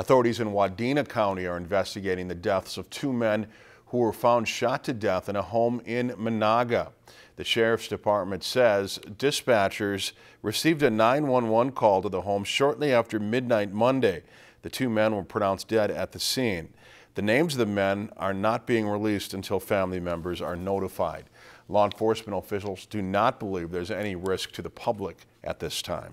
Authorities in Wadena County are investigating the deaths of two men who were found shot to death in a home in Menahga. The Sheriff's Department says dispatchers received a 911 call to the home shortly after midnight Monday. The two men were pronounced dead at the scene. The names of the men are not being released until family members are notified. Law enforcement officials do not believe there's any risk to the public at this time.